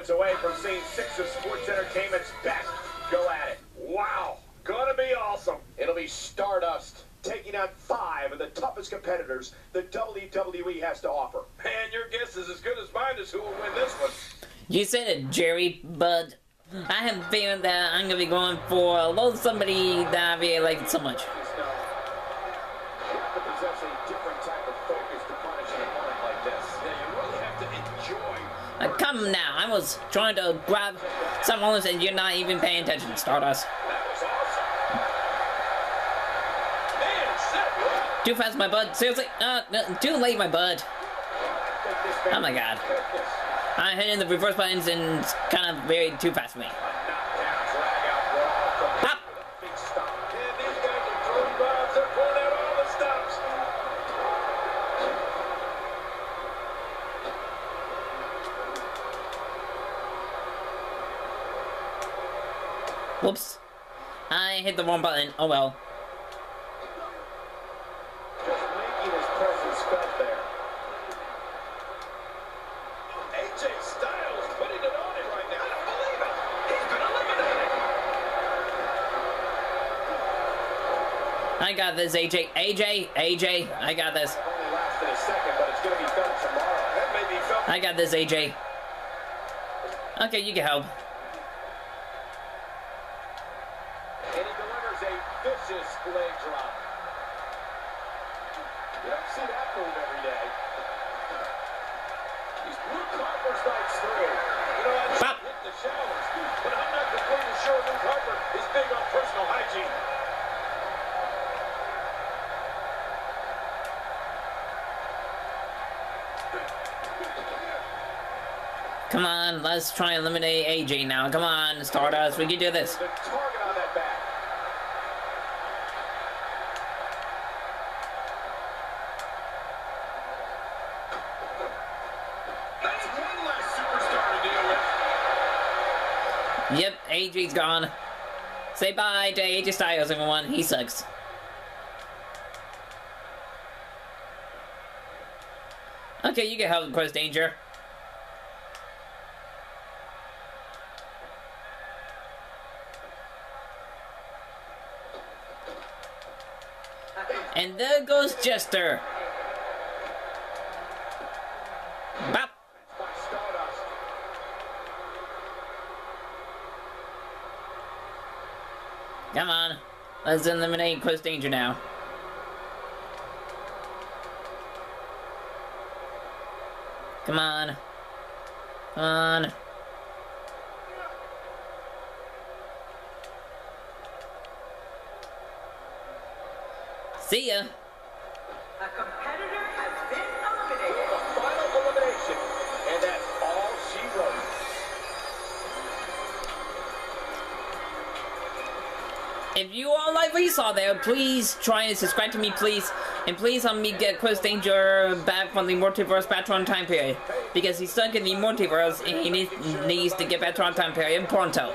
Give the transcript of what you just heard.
moments away from seeing six of sports entertainment's best go at it. Wow, gonna be awesome. It'll be Stardust taking on five of the toughest competitors the WWE has to offer. Man, your guess is as good as mine as who will win this one. You said it, Jerry, but I have a feeling that I'm gonna be going for a little somebody that I really like so much. Just know, you have to possess a different type of focus to punish an opponent like this. Yeah, you really have to enjoy. Uh, come now, I was trying to grab some moments and you're not even paying attention, Stardust. Too fast, my bud. Seriously? Uh, no, too late, my bud. Oh my god. I'm hitting the reverse buttons and kind of very too fast for me. Whoops. I hit the wrong button. Oh well. I got this, AJ. AJ, AJ, I got this. I got this, AJ. Okay, you can help. And he delivers a vicious leg drop. You don't see that move every day. These blue Harper's nights through. You know, I Pop. hit the showers, but I'm not completely sure Luke Harper is big on personal hygiene. Come on, let's try and eliminate AJ now. Come on, Stardust, we can do this. The target on that back. That's one less superstar to deal with. Yep, AJ's gone. Say bye to AJ Styles, everyone. He sucks. Okay, you can help Chris Danger. And there goes Jester. Come on. Let's eliminate Chris Danger now. Come on. Come on. See ya. If you all like what you saw there, please try and subscribe to me, please. And please help me get Chris Danger back from the Multiverse Batron time period. Because he's stuck in the Multiverse and he needs, to get our time period pronto.